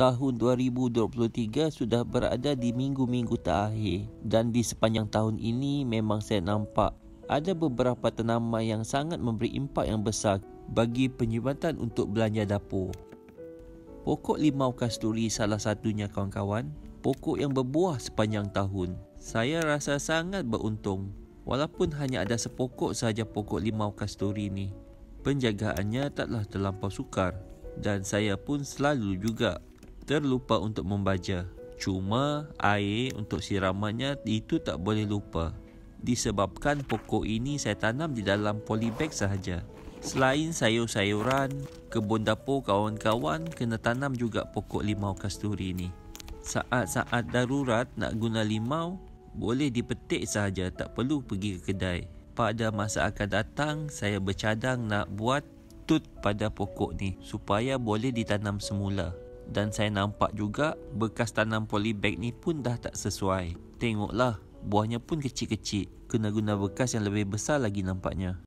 tahun 2023 sudah berada di minggu-minggu terakhir dan di sepanjang tahun ini memang saya nampak ada beberapa tanaman yang sangat memberi impak yang besar bagi penyumbatan untuk belanja dapur. Pokok limau kasturi salah satunya kawan-kawan, pokok yang berbuah sepanjang tahun. Saya rasa sangat beruntung walaupun hanya ada sepokok saja pokok limau kasturi ni. Penjagaannya taklah terlampau sukar dan saya pun selalu juga terlupa untuk membaca. Cuma air untuk siramannya itu tak boleh lupa. Disebabkan pokok ini saya tanam di dalam polybag sahaja. Selain sayur-sayuran, kebun dapur kawan-kawan kena tanam juga pokok limau kasturi ni. Saat-saat darurat nak guna limau, boleh dipetik sahaja tak perlu pergi ke kedai. Pada masa akan datang, saya bercadang nak buat tut pada pokok ni supaya boleh ditanam semula dan saya nampak juga bekas tanam polybag ni pun dah tak sesuai. Tengoklah, buahnya pun kecil-kecil. Kena guna bekas yang lebih besar lagi nampaknya.